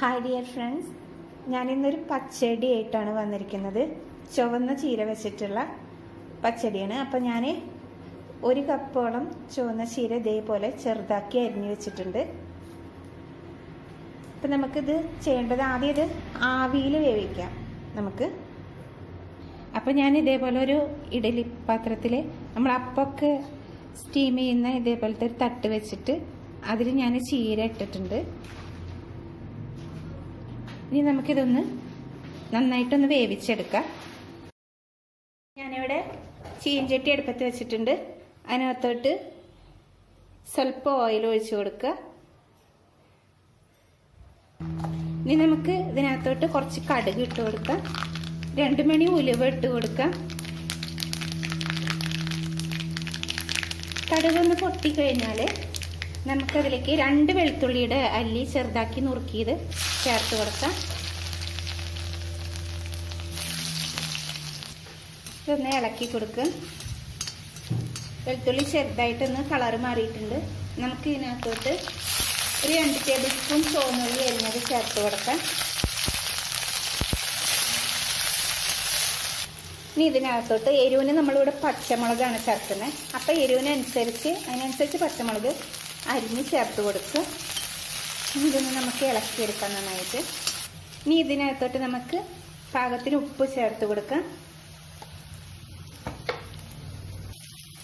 Hi dear friends ഞാനിന്നൊരു പച്ചടി ആയിട്ടാണ് വന്നിരിക്കുന്നത്. ചുവന്ന ചീര വെച്ചിട്ടുള്ള പച്ചടിയാണ്. അപ്പം ഞാൻ ഒരു കപ്പോളം ചുവന്ന ചീര ഇതേപോലെ ചെറുതാക്കി അരിഞ്ഞു വെച്ചിട്ടുണ്ട്. അപ്പം നമുക്കിത് ചെയ്യേണ്ടത് ആദ്യം ഇത് ആവിയിൽ വേവിക്കാം. നമുക്ക്. അപ്പം ഞാൻ ഇതേപോലെ ഒരു ഇഡലി പാത്രത്തിൽ നമ്മൾ അപ്പൊക്കെ സ്റ്റീം ചെയ്യുന്ന ഇതേപോലത്തെ ഒരു തട്ട് വെച്ചിട്ട് അതിൽ ഞാൻ ചീര ഇട്ടിട്ടുണ്ട്. ഇനി നമുക്കിതൊന്ന് നന്നായിട്ടൊന്ന് വേവിച്ചെടുക്കാം. ഞാനിവിടെ ചീഞ്ചട്ടി അടുപ്പത്ത് വെച്ചിട്ടുണ്ട്. അതിനകത്തോട്ട് സ്വല്പം ഓയിൽ ഒഴിച്ചു കൊടുക്കുക. ഇനി നമുക്ക് ഇതിനകത്തോട്ട് കുറച്ച് കടുക് ഇട്ട് കൊടുക്കാം. രണ്ട് മണി ഉലുവ ഇട്ട് കൊടുക്കാം. കടുകൊന്ന് പൊട്ടിക്കഴിഞ്ഞാൽ നമുക്കതിലേക്ക് രണ്ട് വെളുത്തുള്ളിയുടെ അല്ലി ചെറുതാക്കി നുറുക്കിയത് ചേർത്ത് കൊടുക്കാം. ഇതൊന്ന് ഇളക്കി കൊടുക്കുക വെളുത്തുള്ളി ചെറുതായിട്ടൊന്ന് കളർ മാറിയിട്ടുണ്ട്. നമുക്ക് ഇതിനകത്തോട്ട് ഒരു രണ്ട് ടേബിൾ സ്പൂൺ ചോന്നുള്ളി അരിഞ്ഞത് ചേർത്ത് കൊടുക്കാം. ഇനി ഇതിനകത്തോട്ട് എരിവിന് നമ്മളിവിടെ പച്ചമുളകാണ് ചേർക്കുന്നത്. അപ്പം എരിവിനനുസരിച്ച് അതിനനുസരിച്ച് പച്ചമുളക് അരിഞ്ഞ് ചേർത്ത് കൊടുക്കുക ഇതൊന്ന് നമുക്ക് ഇളക്കിയെടുക്കാം നന്നായിട്ട്. ഇനി ഇതിനകത്തോട്ട് നമുക്ക് പാകത്തിന് ഉപ്പ് ചേർത്ത് കൊടുക്കാം.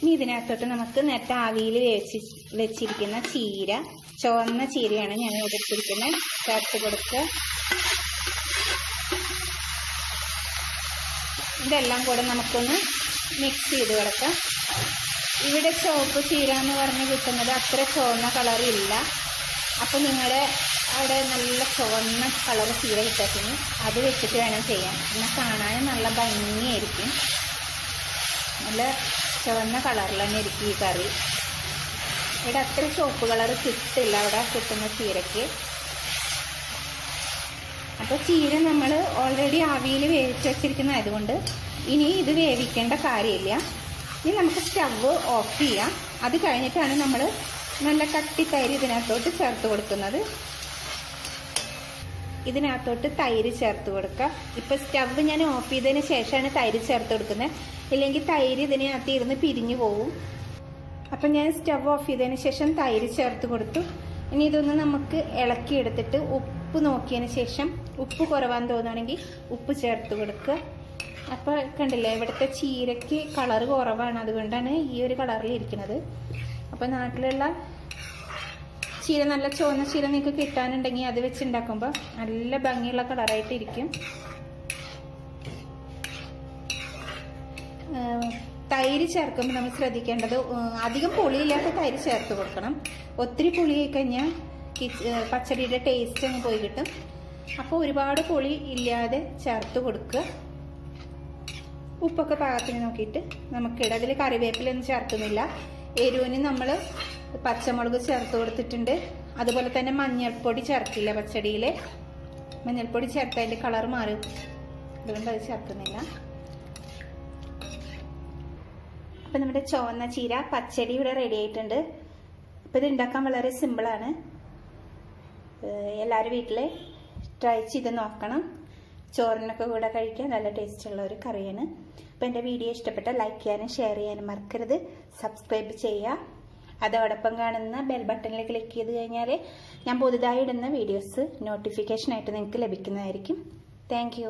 ഇനി ഇതിനകത്തോട്ട് നമുക്ക് നേരത്തെ ആവിയിൽ വേവിച്ച് വെച്ചിരിക്കുന്ന ചീര ചുവന്ന ചീരയാണ് ഞാൻ ഇവിടെ എടുത്തിരിക്കുന്നത് ചേർത്ത് കൊടുക്കുക ഇതെല്ലാം കൂടെ നമുക്കൊന്ന് മിക്സ് ചെയ്ത് കൊടുക്കാം. ഇവിടെ ചുവപ്പ് ചീര എന്ന് പറഞ്ഞ് കിട്ടുന്നത് അത്ര ചുവന്ന കളർ ഇല്ല. അപ്പോൾ നിങ്ങളുടെ അവിടെ നല്ല ചുവന്ന കളർ ചീര കിട്ടത്തിന് അത് വെച്ചിട്ട് വേണം ചെയ്യാൻ. എന്നാൽ കാണാനും നല്ല ഭംഗിയായിരിക്കും. നല്ല ചുവന്ന കളറിൽ തന്നെ ഇരിക്കും ഈ കറി. ഇവിടെ അത്ര ചുവപ്പ് കളർ കിട്ടില്ല അവിടെ കിട്ടുന്ന ചീരയ്ക്ക്. അപ്പോൾ ചീര നമ്മൾ ഓൾറെഡി ആവിയിൽ വേവിച്ച് വെച്ചിരിക്കുന്നതായതുകൊണ്ട് ഇനി ഇത് വേവിക്കേണ്ട കാര്യമില്ല. ഇനി നമുക്ക് സ്റ്റവ് ഓഫ് ചെയ്യാം. അത് കഴിഞ്ഞിട്ടാണ് നമ്മൾ നല്ല കട്ടി തൈര് ഇതിനകത്തോട്ട് ചേർത്ത് കൊടുക്കുന്നത്. ഇതിനകത്തോട്ട് തൈര് ചേർത്ത് കൊടുക്കുക ഇപ്പോൾ സ്റ്റവ് ഞാൻ ഓഫ് ചെയ്തതിന് ശേഷമാണ് തൈര് ചേർത്ത് കൊടുക്കുന്നത്. ഇല്ലെങ്കിൽ തൈര് ഇതിനകത്ത് ഇരുന്ന് പിരിഞ്ഞു പോവും. അപ്പം ഞാൻ സ്റ്റവ് ഓഫ് ചെയ്തതിന് ശേഷം തൈര് ചേർത്ത് കൊടുത്തു. ഇനി ഇതൊന്ന് നമുക്ക് ഇളക്കി എടുത്തിട്ട് ഉപ്പ് നോക്കിയതിന് ശേഷം ഉപ്പ് കുറവാൻ തോന്നുകയാണെങ്കിൽ ഉപ്പ് ചേർത്ത് കൊടുക്കുക. അപ്പോൾ കണ്ടില്ലേ ഇവിടുത്തെ ചീരയ്ക്ക് കളർ കുറവാണ്. അതുകൊണ്ടാണ് ഈ ഒരു കളറിൽ ഇരിക്കുന്നത്. അപ്പോൾ നാട്ടിലുള്ള ചീര നല്ല ചുവന്ന ചീര നിങ്ങൾക്ക് കിട്ടാനുണ്ടെങ്കിൽ അത് വെച്ച് ഉണ്ടാക്കുമ്പോൾ നല്ല ഭംഗിയുള്ള കളറായിട്ട് ഇരിക്കും. തൈര് ചേർക്കുമ്പോൾ നമ്മൾ ശ്രദ്ധിക്കേണ്ടത് അധികം പുളിയില്ലാത്ത തൈര് ചേർത്ത് കൊടുക്കണം. ഒത്തിരി പുളിയായി കഴിഞ്ഞാൽ പച്ചടിയുടെ ടേസ്റ്റ് അങ്ങ് പോയി കിട്ടും. അപ്പോൾ ഒരുപാട് പുളി ഇല്ലാതെ ചേർത്ത് കൊടുക്കുക. ഉപ്പൊക്കെ പാകത്തിന് നോക്കിയിട്ട് നമുക്കിട. അതിൽ കറിവേപ്പിലൊന്നും ചേർക്കുന്നില്ല. എരിവിന് നമ്മൾ പച്ചമുളക് ചേർത്ത് കൊടുത്തിട്ടുണ്ട്. അതുപോലെ തന്നെ മഞ്ഞൾപ്പൊടി ചേർക്കില്ല പച്ചടിയിൽ മഞ്ഞൾപ്പൊടി ചേർത്ത് അതിന്റെ കളർ മാറും. അതുകൊണ്ട് അത് ചേർക്കുന്നില്ല. അപ്പം നമ്മുടെ ചുവന്ന ചീര പച്ചടി ഇവിടെ റെഡി ആയിട്ടുണ്ട്. അപ്പം ഇത് വളരെ സിമ്പിളാണ് എല്ലാവരും വീട്ടിൽ ട്രൈ ചെയ്ത് നോക്കണം. ചോറിനൊക്കെ കൂടെ കഴിക്കാൻ നല്ല ടേസ്റ്റുള്ള ഒരു കറിയാണ്. അപ്പോൾ എന്റെ വീഡിയോ ഇഷ്ടപ്പെട്ട ലൈക്ക് ചെയ്യാനും ഷെയർ ചെയ്യാനും മറക്കരുത്. സബ്സ്ക്രൈബ് ചെയ്യുക അതോടൊപ്പം കാണുന്ന ബെൽ ബട്ടണിൽ ക്ലിക്ക് ചെയ്ത് കഴിഞ്ഞാൽ ഞാൻ പുതുതായി ഇടുന്ന വീഡിയോസ് നോട്ടിഫിക്കേഷനായിട്ട് നിങ്ങൾക്ക് ലഭിക്കുന്നതായിരിക്കും. താങ്ക്